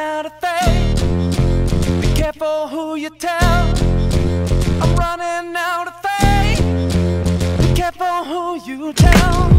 out of faith. Be careful who you tell. I'm running out of faith. Be careful who you tell.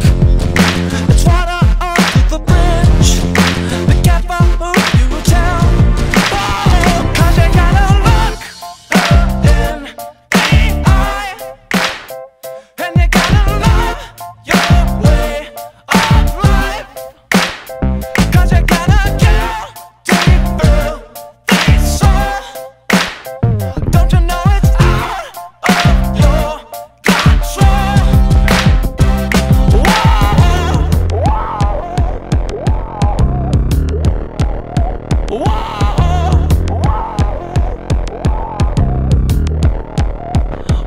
back. Wow!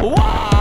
Whoa!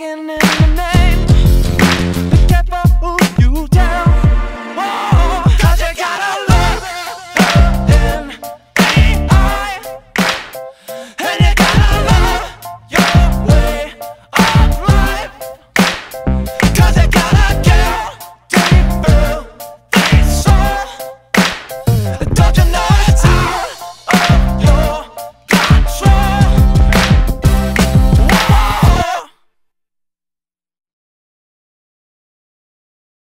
rocking in